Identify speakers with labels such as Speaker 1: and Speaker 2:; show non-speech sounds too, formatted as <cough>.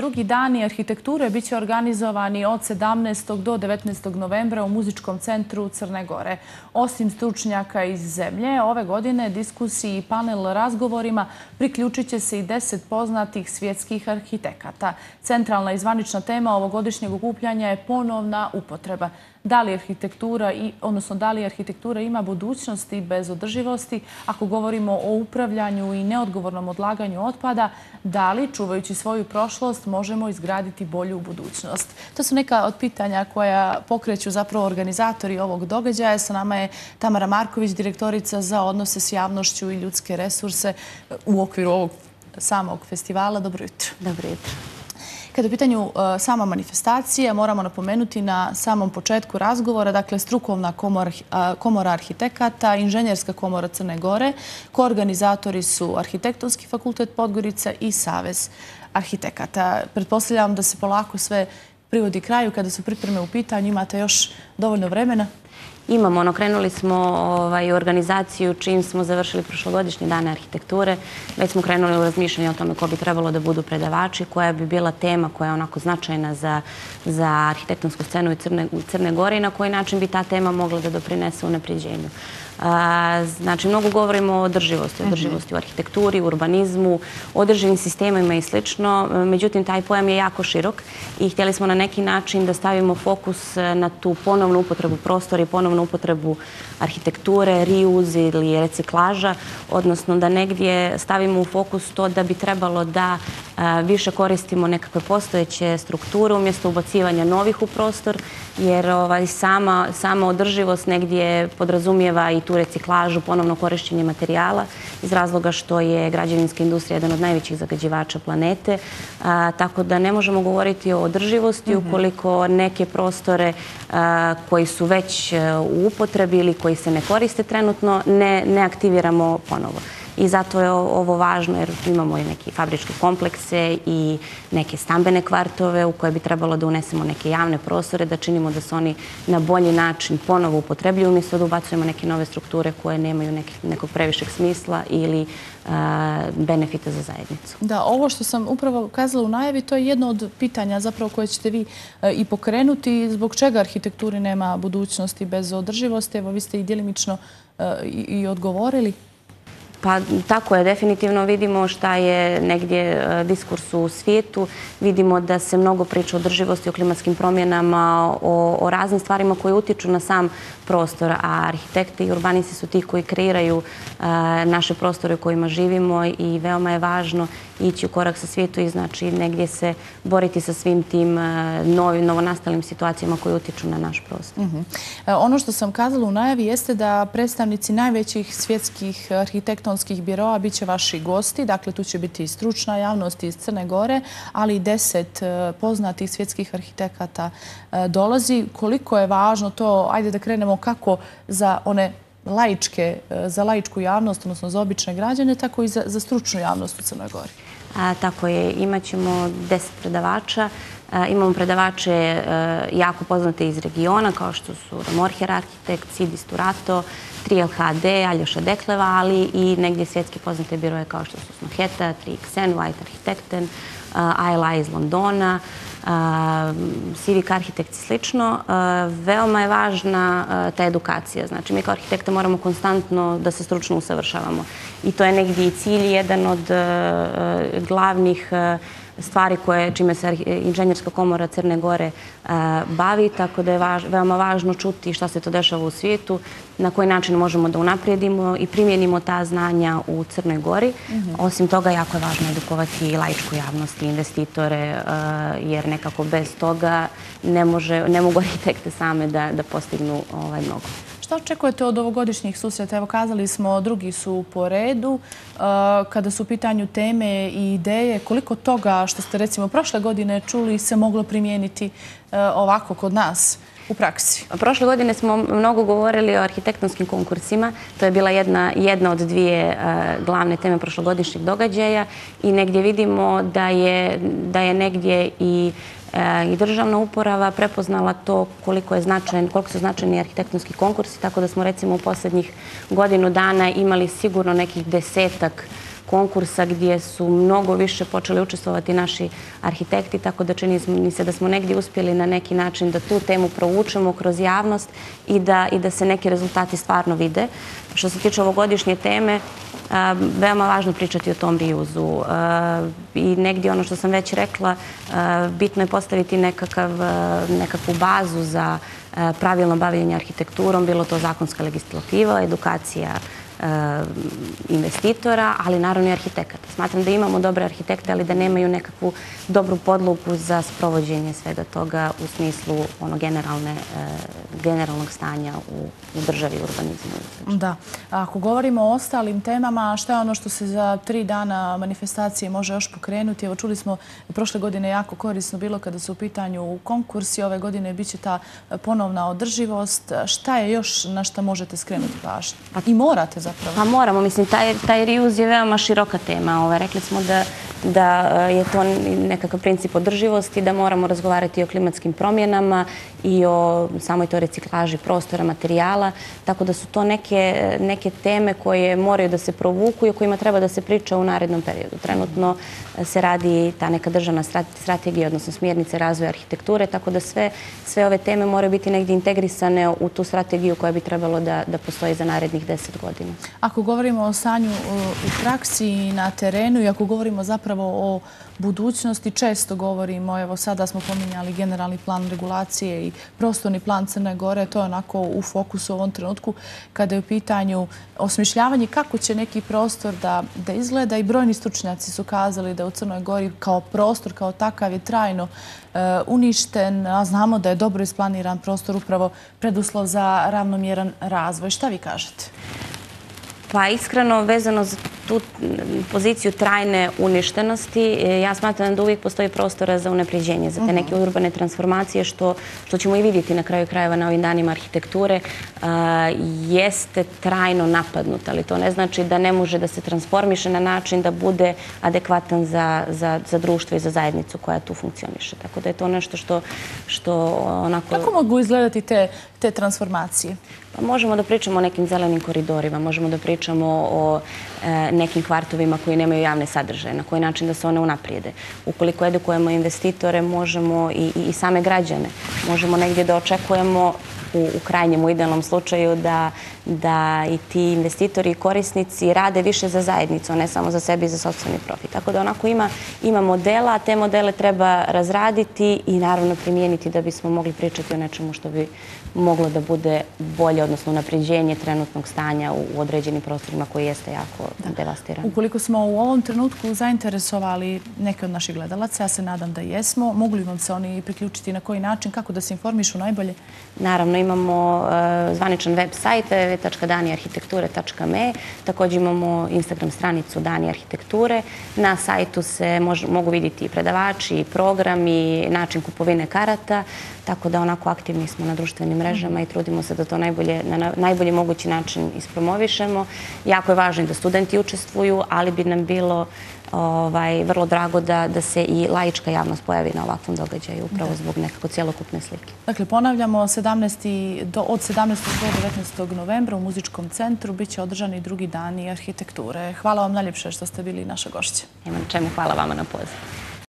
Speaker 1: Drugi dani arhitekture bit će organizovani od 17. do 19. novembra u Muzičkom centru Crne Gore. Osim stručnjaka iz zemlje, ove godine diskusiji i panel razgovorima priključit će se i deset poznatih svjetskih arhitekata. Centralna zvanična tema ovogodišnjeg okupljanja je ponovna upotreba da li arhitektura, odnosno da li arhitektura ima budućnosti bez održivosti, ako govorimo o upravljanju i neodgovornom odlaganju otpada, da li, čuvajući svoju prošlost, možemo izgraditi bolju budućnost. To su neka od pitanja koja pokreću zapravo organizatori ovog događaja. Sa nama je Tamara Marković, direktorica za odnose s javnošću i ljudske resurse u okviru ovog samog festivala. Dobro jutro.
Speaker 2: Dobro jutro.
Speaker 1: Kada je u pitanju e, sama manifestacija, moramo napomenuti na samom početku razgovora, dakle, strukovna komora arhitekata, inženjerska komora Crne Gore, koorganizatori su Arhitektonski fakultet Podgorica i Savez arhitekata. Pretpostavljam da se polako sve privodi kraju kada su pripreme u pitanju. Imate još dovoljno vremena?
Speaker 2: Imamo, ono, krenuli smo ovaj, organizaciju čim smo završili prošlogodišnje dane arhitekture. Već smo krenuli u razmišljanje o tome ko bi trebalo da budu predavači, koja bi bila tema koja je onako značajna za arhitektonsku scenu u Crne Gore i na koji način bi ta tema mogla da doprinese u napriđenju. Znači, mnogo govorimo o održivosti, održivosti u arhitekturi, u urbanizmu, održivim sistemima i slično. Međutim, taj pojam je jako širok i htjeli smo na neki način da stavimo fokus na tu ponovnu upotrebu prostora i ponovnu upotrebu arhitekture, riuz ili reciklaža, odnosno da negdje stavimo u fokus to da bi trebalo da više koristimo nekakve postojeće strukture umjesto ubacivanja novih u prostor, jer ovaj, sama održivost negdje podrazumijeva i tu reciklažu, ponovno korišćenje materijala iz razloga što je građevinska industrija jedan od najvećih zagađivača planete. Tako da ne možemo govoriti o održivosti mhm. ukoliko neke prostore koji su već e, u upotrebi ili koji se ne koriste trenutno ne aktiviramo ponovo. I zato je ovo važno jer imamo i neke fabričke komplekse i neke stambene kvartove u koje bi trebalo da unesemo neke javne prostore, da činimo da se oni na bolji način ponovo upotrebljuju, umjesto da ubacujemo neke nove strukture koje nemaju nekog previšeg smisla ili e, benefita za zajednicu.
Speaker 1: Da, ovo što sam upravo kazala u najavi, to je jedno od pitanja zapravo koje ćete vi e, i pokrenuti. Zbog čega arhitekturi nema budućnosti bez održivosti? Evo, vi ste i djelimično e, i odgovorili.
Speaker 2: Pa tako je, definitivno vidimo šta je negdje e, diskurs u svijetu. Vidimo da se mnogo priča o drživosti, o klimatskim promjenama, o raznim stvarima koje utiču na sam prostor, a arhitekti i urbanisti su ti koji kreiraju e, naše prostore u kojima živimo i veoma je važno ići u korak sa svijetu i znači negdje se boriti sa svim tim e, novim, novonastalim situacijama koje utiču na naš prostor. Mhm.
Speaker 1: Ono što sam kazala u najavi jeste da predstavnici najvećih svjetskih arhitekta arhitektonskih biroa bit će vaši gosti. Dakle, tu će biti i stručna javnost iz Crne Gore, ali i deset e, poznatih svjetskih arhitekata e, dolazi. Koliko je važno to, ajde da krenemo kako za one laičke, e, za laičku javnost, odnosno za obične građane, tako i za stručnu javnost u Crnoj Gori.
Speaker 2: Tako je, imat ćemo deset predavača. Imamo predavače e, jako poznate iz regiona, kao što su Ramorher arhitekt, Sidis Sturato, 3LHD, Aljoša Dekleva, ali i negdje svjetski poznate biroje kao što su Snoheta, 3XN, White Architecten, ILI e, iz Londona, Civic arhitekt i slično. Veoma je važna ta edukacija. Znači, mi kao arhitekte moramo konstantno da se stručno usavršavamo. I to je negdje i cilj, jedan od glavnih stvari koje, čime se inženjerska komora Crne Gore e, bavi, tako da je veoma važno čuti šta se to dešava u svijetu, na koji način možemo da unaprijedimo i primjenimo ta znanja u Crnoj Gori. Mhm. Osim toga, jako je važno edukovati i laičku javnost i investitore, e, jer nekako bez toga ne mogu <laughs> arhitekte same da postignu ovaj mnogo.
Speaker 1: Šta očekujete od ovogodišnjih susreta? Evo, kazali smo, drugi su po redu. E, kada su u pitanju teme i ideje, koliko toga što ste recimo prošle godine čuli se moglo primijeniti e, ovako kod nas u praksi?
Speaker 2: Prošle godine smo mnogo govorili o arhitektonskim konkursima. To je bila jedna od dvije uh, glavne teme prošlogodišnjih događaja i negdje vidimo da je negdje i i državna uporava prepoznala to koliko su značajni arhitektonski konkursi, tako da smo recimo u posljednjih godinu dana imali sigurno nekih desetak konkursa konkursa gdje su mnogo više počeli učestvovati naši arhitekti, tako da čini mi se da smo negdje uspjeli na neki način da tu temu provučemo kroz javnost i da, i da se neki rezultati stvarno vide. Što se tiče ovogodišnje teme, veoma važno pričati o tom riuzu. I negdje ono što sam već rekla, bitno je postaviti nekakav, nekakvu bazu za pravilno bavljenje arhitekturom, bilo to zakonska legislativa, edukacija Eh, investitora, ali naravno i arhitekata. Smatram da imamo dobre arhitekte, ali da nemaju nekakvu dobru podlogu za sprovođenje svega toga u smislu ono generalne, eh, generalnog stanja u, u državi urbanizmu.
Speaker 1: Da. Ako govorimo o ostalim temama, šta je ono što se za tri dana manifestacije može još pokrenuti? Evo čuli smo prošle godine jako korisno bilo kada su u pitanju konkursi, ove godine bit će ta ponovna održivost. Šta je još na što možete skrenuti pažnju? Pa I morate za zapravo?
Speaker 2: Pa moramo, mislim, taj, taj riuz je veoma široka tema. Ove, rekli smo da, da eh, je to nekakav princip održivosti, da moramo razgovarati o klimatskim promjenama i o samoj to reciklaži prostora, materijala. Tako da su to neke, neke teme koje moraju da se provuku i o kojima treba da se priča u narednom periodu. Trenutno eh, se radi ta neka državna strategija, odnosno smjernice razvoja arhitekture, tako da sve, sve ove teme moraju biti negdje integrisane u tu strategiju koja bi trebalo da, da postoji za narednih deset godina.
Speaker 1: Ako govorimo o stanju u praksi i na terenu i ako govorimo zapravo o budućnosti, često govorimo, evo sada smo pominjali generalni plan regulacije i prostorni plan Crne Gore, to je onako u fokusu u ovom trenutku kada je u pitanju osmišljavanje kako će neki prostor da, da izgleda i brojni stručnjaci su kazali da u Crnoj Gori kao prostor, kao takav je trajno e, uništen, a znamo da je dobro isplaniran prostor upravo preduslov za ravnomjeran razvoj. Šta vi kažete?
Speaker 2: Pa iskreno, vezano za tu poziciju trajne uništenosti, e, ja smatram da uvijek postoji prostora za unapređenje, za te neke mhm. urbane transformacije, što, što ćemo i vidjeti na kraju krajeva na ovim danima arhitekture, jeste trajno napadnut, ali to ne znači da ne može da se transformiše na način da bude adekvatan za, za, za društvo i za zajednicu koja tu funkcioniše. Tako da je to nešto što, što onako...
Speaker 1: Kako mogu izgledati te, te transformacije?
Speaker 2: Pa možemo da pričamo o nekim zelenim koridorima, možemo da pričamo o e, nekim kvartovima koji nemaju javne sadržaje, na koji način da se one unaprijede. Ukoliko edukujemo investitore, možemo i, i, same građane, možemo negdje da očekujemo u, u krajnjem, u idealnom slučaju, da, da i ti investitori i korisnici rade više za zajednicu, a ne samo za sebi i za sobstveni profit. Tako da onako ima, ima modela, a te modele treba razraditi i naravno primijeniti da bismo mogli pričati o nečemu što bi moglo da bude bolje, odnosno napređenje trenutnog stanja u određenim prostorima koji jeste jako devastiran.
Speaker 1: Ukoliko smo u ovom trenutku zainteresovali neke od naših gledalaca, ja se nadam da jesmo, mogu li vam se oni priključiti na koji način, kako da se informišu najbolje?
Speaker 2: Naravno, imamo e, zvaničan web sajt www.daniarhitekture.me, također imamo Instagram stranicu Dani Arhitekture. Na sajtu se mogu vidjeti predavači, programi, način kupovine karata, tako da onako aktivni smo na društvenim mrežama i trudimo se da to najbolje, na najbolji mogući način ispromovišemo. Jako je važno da studenti učestvuju, ali bi nam bilo ovaj, vrlo drago da, da se i lajička javnost pojavi na ovakvom događaju, upravo zbog nekako cijelokupne slike.
Speaker 1: Dakle, ponavljamo, 17. Do, od 17. do 19. novembra u muzičkom centru bit će održani drugi dani arhitekture. Hvala vam najljepše što ste bili naša gošća.
Speaker 2: Imam čemu, hvala vama na pozivu.